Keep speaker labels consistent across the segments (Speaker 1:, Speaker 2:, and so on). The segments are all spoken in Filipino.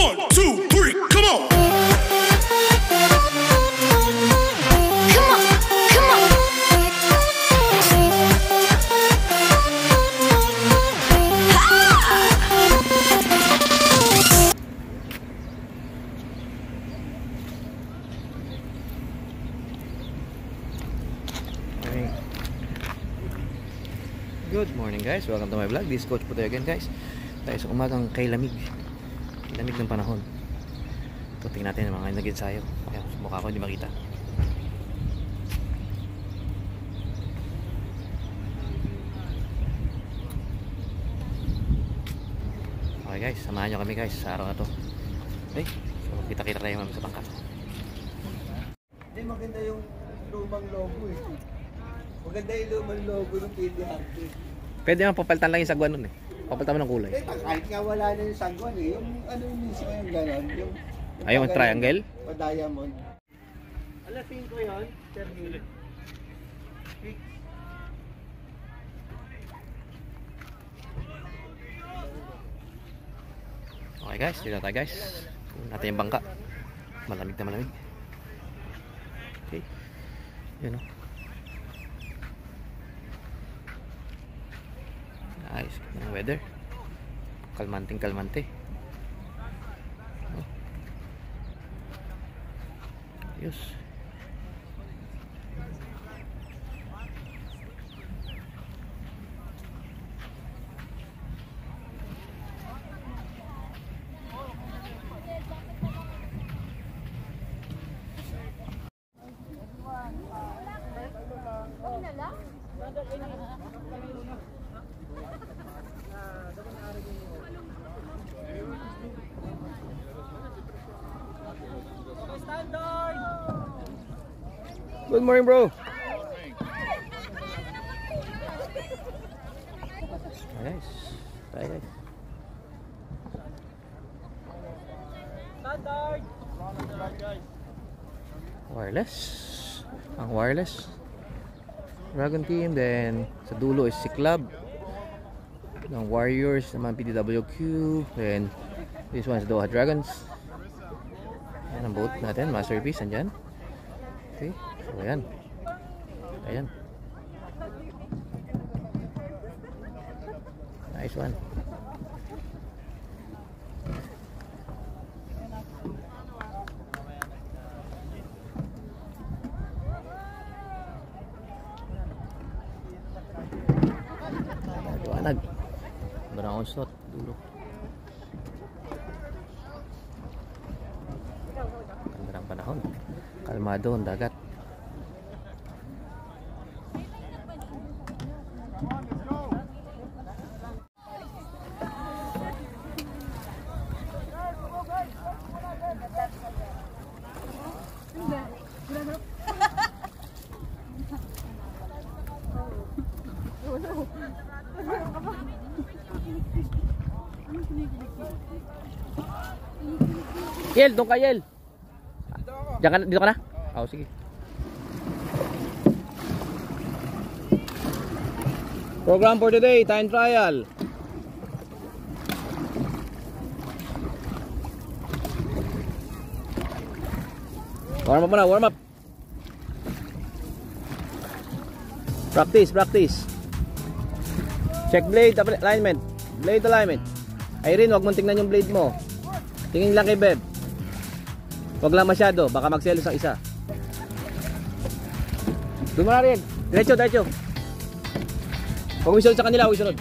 Speaker 1: One, two, three, come on.
Speaker 2: Come on, come on.
Speaker 3: Morning. Good morning guys, welcome to my vlog. This is Coach Putoy again guys. Tayo sa umagang kay lamig. Lamig ng panahon. Ito, tingnan natin mga nag-ensayo. Ayan, mukha ko hindi makita. Okay guys, samahan nyo kami guys sa araw na to. Okay, so kita-kita tayo mamaya sa bangka.
Speaker 4: Hindi maganda yung lumang logo eh. Maganda yung lumang logo ng PDRT.
Speaker 3: Pwede naman papalitan lang yung sagwan nun eh. Papalitan mo ng kulay.
Speaker 4: Eh, kahit nga wala na yung sagwan eh. Yung ano yung mismo yung gano'n. Yung,
Speaker 3: Ay, yung triangle?
Speaker 4: O diamond. Alapin ko yun, Sir Neil.
Speaker 3: Okay guys, dito tayo guys. Kunin natin yung bangka. Malamig na malamig. Okay. Yun o. Nice. Ganda ng weather. Kalmanting kalmante. Oh. Good morning, bro. Nice. Tayo guys. Wireless. Ang wireless. Dragon Team. Then, sa dulo is si Club. Ng Warriors. Naman PDWQ. Then, this one is Doha Dragons. Ayan ang boat natin. Masterpiece. Andyan. Okay. Ayan. Ayan. Nice one. Liwanag. Brown slot. Dulo. Ganda ng panahon. Kalmado ang dagat. Yel, doon ka Yel. Diyan ka, dito ka na? Oo, sige. Program for today, time trial. Warm up muna, warm up. Practice, practice. Check blade alignment. Blade alignment. Irene, wag mong tingnan yung blade mo. Tingin lang kay Beb. Wag lang masyado, baka magselos ang isa. Doon mo na rin. Diretso, diretso. Huwag mo sa kanila, huwag isunod.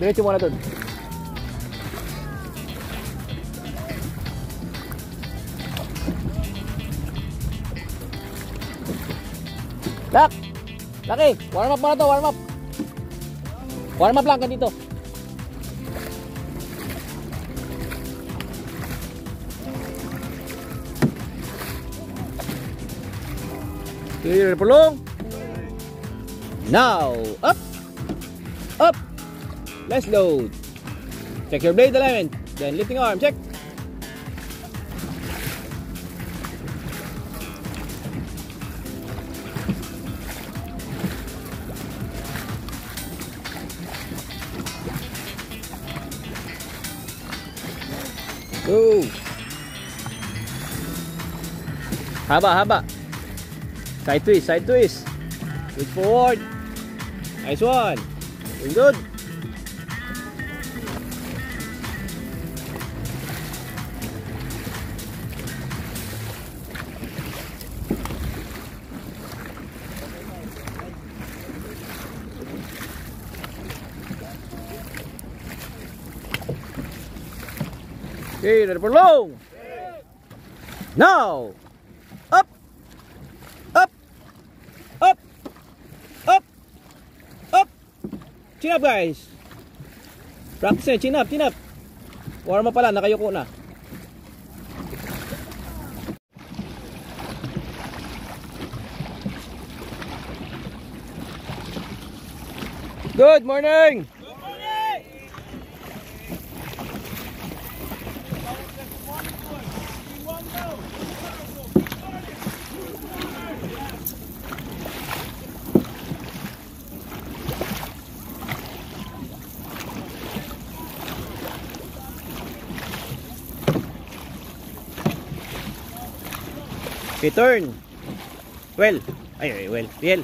Speaker 3: Diretso muna doon. Lak! Laki! Warm up muna to, warm up. Warm up lang ka Clear pulong. Now, up. Up. Let's load. Check your blade alignment. Then lifting arm, check. Go! Haba, haba. Side twist, side twist. Good forward. Nice one. Doing good. Okay, ready for long. Now. Chin up, guys. Practice na, chin up, chin up. Warm up pala, nakayuko na. Good morning. Return. Well. Ay, ay, well. Riel.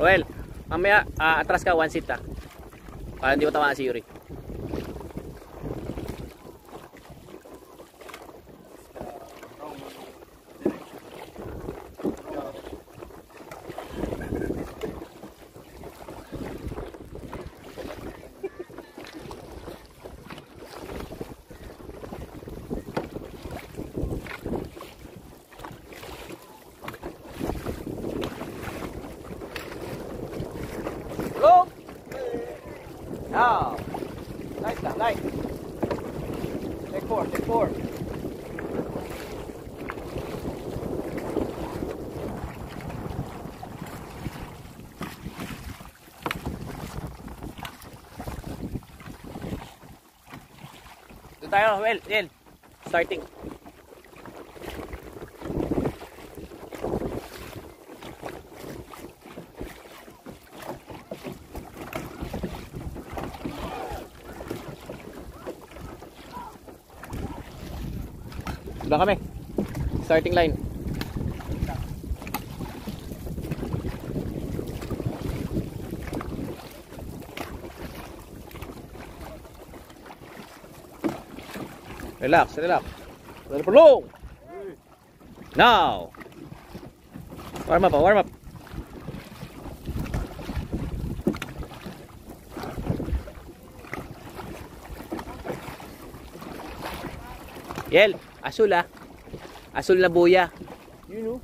Speaker 3: Well, mamaya ah, atras ka one seat ah. Para hindi mo tamaan si Yuri. Now. Nice lang, nice. Take four, take four. Well, well. Starting. Doon kami. Starting line. Relax, relax. For long. Now. Warm up, ah, warm up. Yel, asul ah. Asul na buya. You know.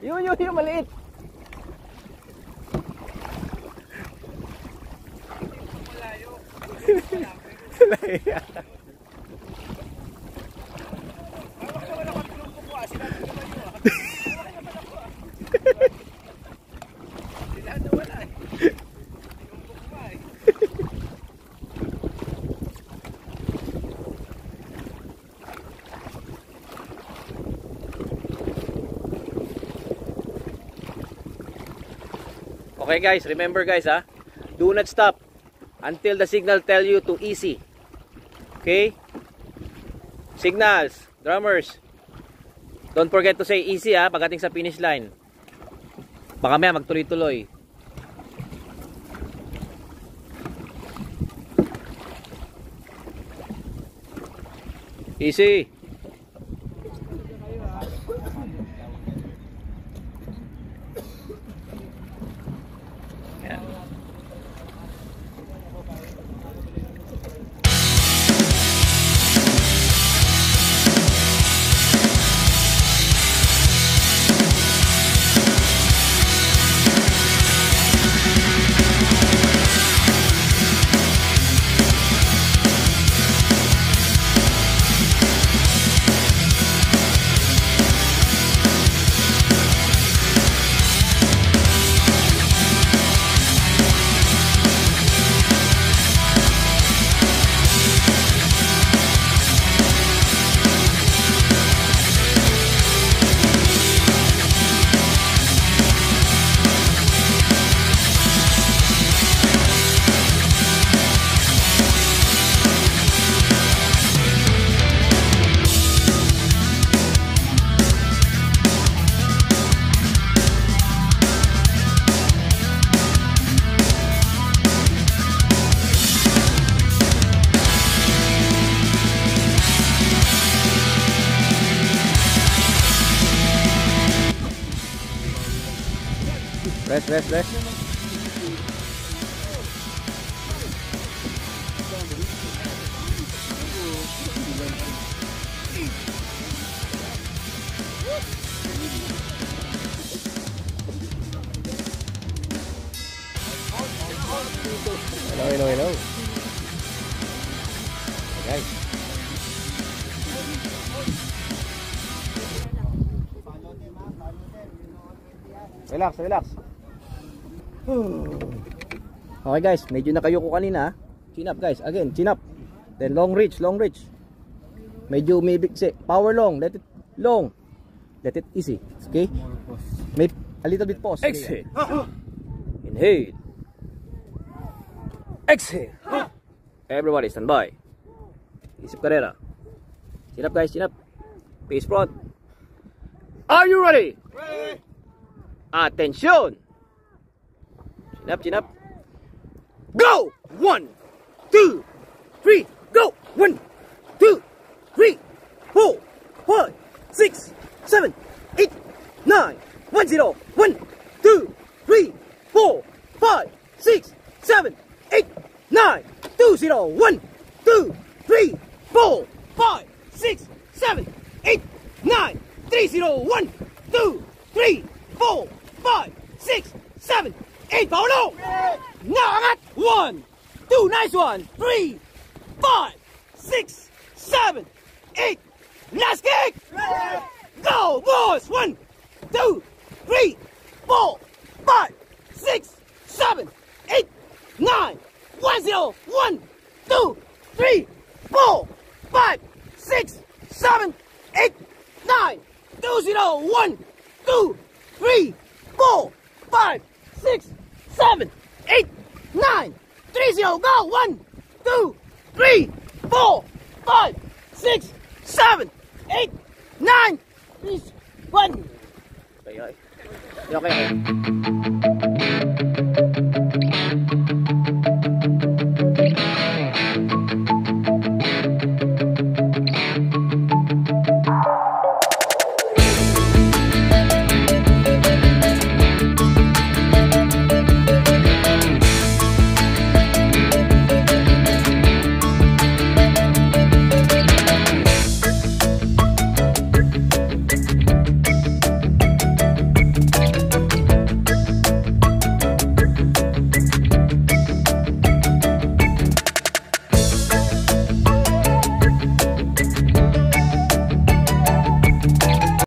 Speaker 3: yun, yun, yun, maliit. Malayo. Okay guys, remember guys ha. Do not stop until the signal tell you to easy. Okay? Signals, drummers. Don't forget to say easy ha pagdating sa finish line. Baka maya magtuloy-tuloy. Easy. Rest, rest, rest. Hello, hello, hello. Okay. Relax, relax. Okay guys, medyo nakayo ko kanina. ah. Chin up guys, again, chin up. Then long reach, long reach. Medyo umibig si power long, let it long. Let it easy, okay? May a little bit pause. Exhale. Inhale. Exhale. Everybody stand by. Isip karera. Chin up guys, chin up. Face front. Are you ready? Attention! Chin up, chin up. Go! One, two, three, go! One, two, three, four, five, six, seven, eight, nine, one zero, one, two, three, four, five, six, seven, eight, nine, two zero, one, two, three, four, five, six, seven, eight, nine, three zero, one, two, three, four, five, six, seven, eight. Power low. Now angat. One, two, nice one. Three, five, six, seven, eight. Last kick. Go, boys. One, two, three, four, five, six, seven, eight, nine, one zero, one, two, three, four, five, six, seven, eight, nine, two zero, one, two, three, four, five, six, seven, eight, nine, three zero, go, one, two, three, four, five, six, seven, eight, nine, three, one. Okay, okay. Okay, okay.